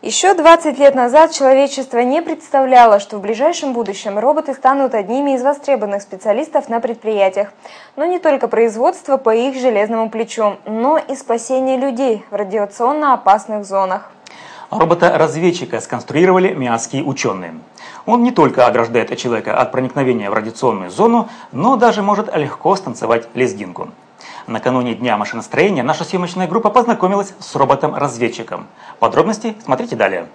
Еще 20 лет назад человечество не представляло, что в ближайшем будущем роботы станут одними из востребованных специалистов на предприятиях. Но не только производство по их железному плечу, но и спасение людей в радиационно опасных зонах. Робота-разведчика сконструировали миасские ученые. Он не только ограждает человека от проникновения в радиационную зону, но даже может легко станцевать лезгинку. Накануне Дня машиностроения наша съемочная группа познакомилась с роботом-разведчиком. Подробности смотрите далее.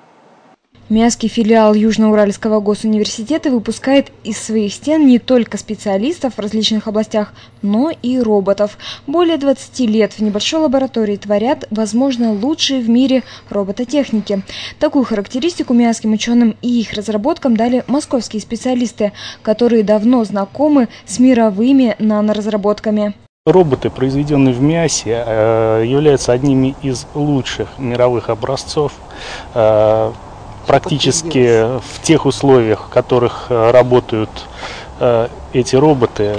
Миасский филиал Южноуральского госуниверситета выпускает из своих стен не только специалистов в различных областях, но и роботов. Более 20 лет в небольшой лаборатории творят, возможно, лучшие в мире робототехники. Такую характеристику миасским ученым и их разработкам дали московские специалисты, которые давно знакомы с мировыми наноразработками. Роботы, произведенные в МИАСе, э, являются одними из лучших мировых образцов. Э, практически в тех условиях, в которых э, работают эти роботы,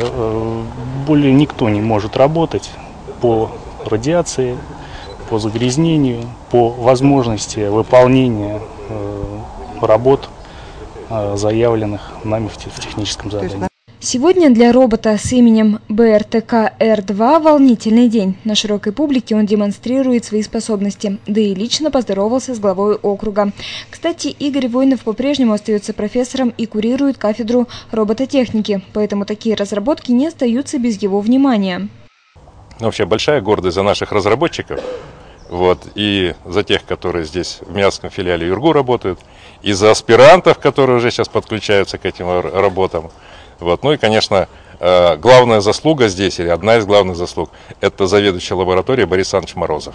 более никто не может работать по радиации, по загрязнению, по возможности выполнения работ, заявленных нами в техническом задании. Сегодня для робота с именем БРТК-Р2 волнительный день. На широкой публике он демонстрирует свои способности, да и лично поздоровался с главой округа. Кстати, Игорь Войнов по-прежнему остается профессором и курирует кафедру робототехники, поэтому такие разработки не остаются без его внимания. Вообще большая гордость за наших разработчиков, вот, и за тех, которые здесь в Миасском филиале ЮРГУ работают, и за аспирантов, которые уже сейчас подключаются к этим работам. Вот. Ну и, конечно, э, главная заслуга здесь, или одна из главных заслуг, это заведующий лабораторией Борис Александрович Морозов.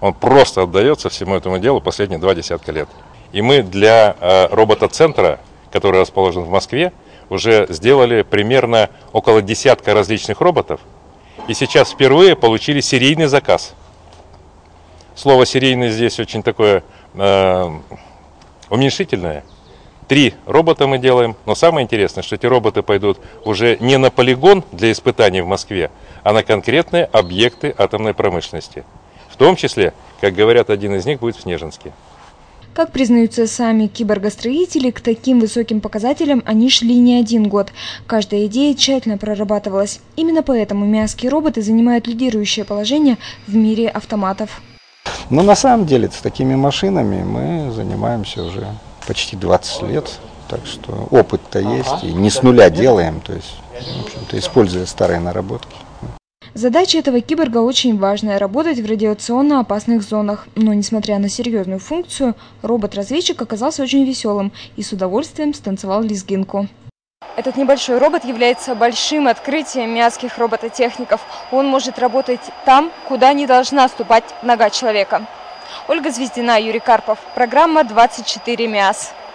Он просто отдается всему этому делу последние два десятка лет. И мы для э, робота-центра, который расположен в Москве, уже сделали примерно около десятка различных роботов. И сейчас впервые получили серийный заказ. Слово серийный здесь очень такое э, уменьшительное – Три робота мы делаем, но самое интересное, что эти роботы пойдут уже не на полигон для испытаний в Москве, а на конкретные объекты атомной промышленности. В том числе, как говорят, один из них будет в Снежинске. Как признаются сами киборгостроители, к таким высоким показателям они шли не один год. Каждая идея тщательно прорабатывалась. Именно поэтому мяские роботы занимают лидирующее положение в мире автоматов. Но на самом деле с такими машинами мы занимаемся уже почти 20 лет, так что опыт-то есть, и не с нуля делаем, то есть, в общем-то, используя старые наработки. Задача этого киборга очень важная – работать в радиационно опасных зонах. Но, несмотря на серьезную функцию, робот-разведчик оказался очень веселым и с удовольствием станцевал лезгинку. Этот небольшой робот является большим открытием миасских робототехников. Он может работать там, куда не должна ступать нога человека. Ольга Звездина, Юрий Карпов. Программа «24 МИАС».